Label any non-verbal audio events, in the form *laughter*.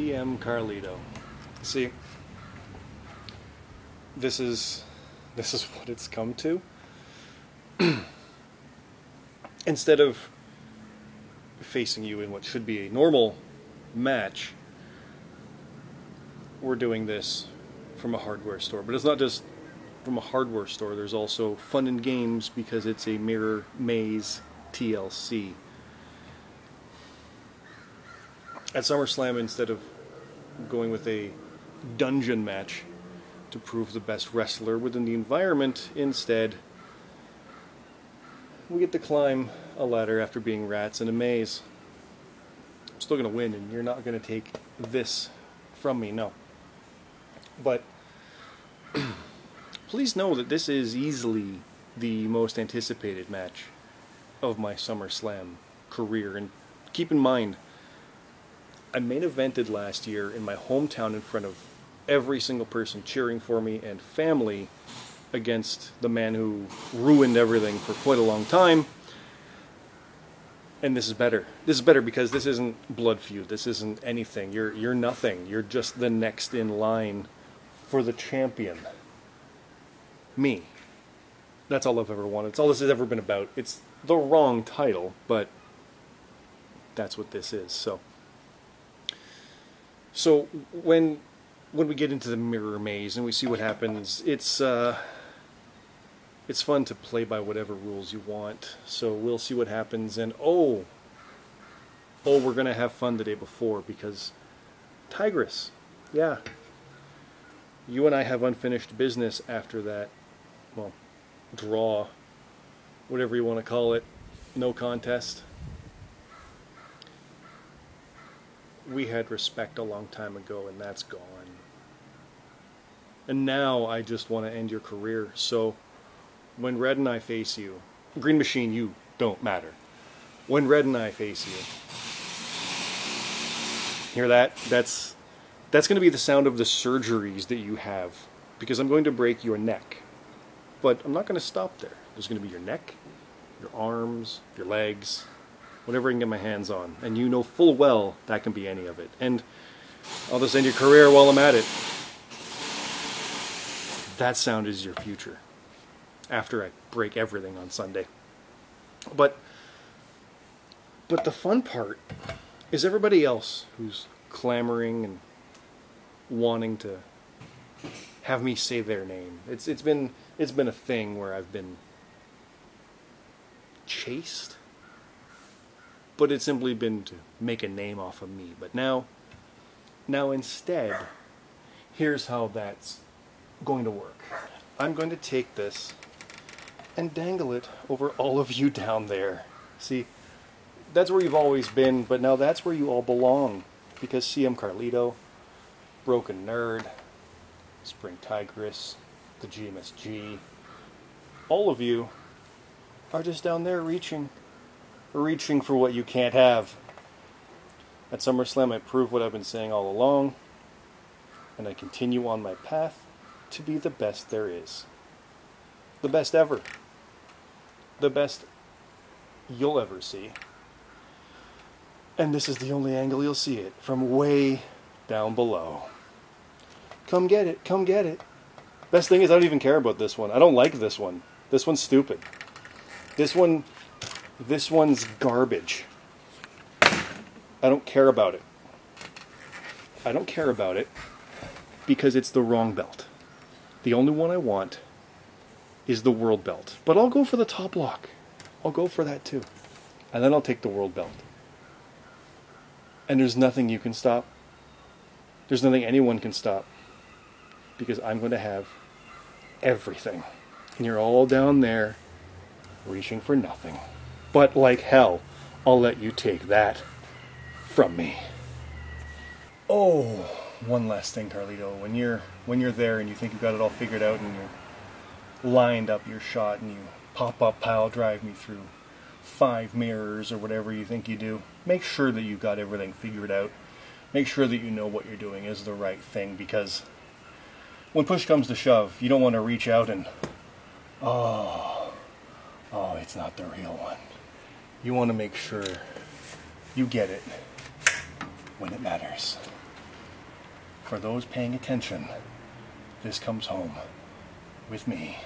CM Carlito. See, this is this is what it's come to. *clears throat* Instead of facing you in what should be a normal match, we're doing this from a hardware store. But it's not just from a hardware store. There's also fun and games because it's a mirror maze TLC. At SummerSlam, instead of going with a dungeon match to prove the best wrestler within the environment, instead, we get to climb a ladder after being rats in a maze. I'm still going to win, and you're not going to take this from me, no. But *clears throat* please know that this is easily the most anticipated match of my SummerSlam career. And keep in mind, I main evented last year in my hometown in front of every single person cheering for me and family against the man who ruined everything for quite a long time. And this is better. This is better because this isn't blood feud. This isn't anything. You're you're nothing. You're just the next in line for the champion. Me. That's all I've ever wanted. It's all this has ever been about. It's the wrong title, but that's what this is. So so when when we get into the mirror maze and we see what happens, it's uh, it's fun to play by whatever rules you want. So we'll see what happens, and oh, oh, we're gonna have fun the day before because Tigress, yeah, you and I have unfinished business after that. Well, draw, whatever you want to call it, no contest. We had respect a long time ago, and that's gone. And now I just want to end your career. So when Red and I face you, Greene Machine, you don't matter. When Red and I face you, hear that? That's that's going to be the sound of the surgeries that you have, because I'm going to break your neck. But I'm not going to stop there. There's going to be your neck, your arms, your legs, whatever I can get my hands on. And you know full well that can be any of it. And I'll just end your career while I'm at it. That sound is your future. After I break everything on Sunday. But but the fun part is everybody else who's clamoring and wanting to have me say their name. It's it's been it's been a thing where I've been chased but it's simply been to make a name off of me. But now, now instead, here's how that's going to work. I'm going to take this and dangle it over all of you down there. See, that's where you've always been, but now that's where you all belong. Because CM Carlito, Broken Nerd, Spring Tigress, the GMSG, all of you are just down there reaching reaching for what you can't have. At SummerSlam, I prove what I've been saying all along, and I continue on my path to be the best there is. The best ever. The best you'll ever see. And this is the only angle you'll see it from way down below. Come get it, come get it. Best thing is, I don't even care about this one. I don't like this one. This one's stupid. This one this one's garbage. I don't care about it. I don't care about it because it's the wrong belt. The only one I want is the world belt. But I'll go for the top lock. I'll go for that too. And then I'll take the world belt. And there's nothing you can stop. There's nothing anyone can stop. Because I'm going to have everything. And you're all down there reaching for nothing. But like hell, I'll let you take that from me. Oh, one last thing, Carlito. When you're when you're there and you think you've got it all figured out and you're lined up your shot and you pop up pile drive me through five mirrors or whatever you think you do, make sure that you've got everything figured out. Make sure that you know what you're doing is the right thing because when push comes to shove, you don't want to reach out and oh, oh, it's not the real one you want to make sure you get it when it matters. for those paying attention, this comes home with me.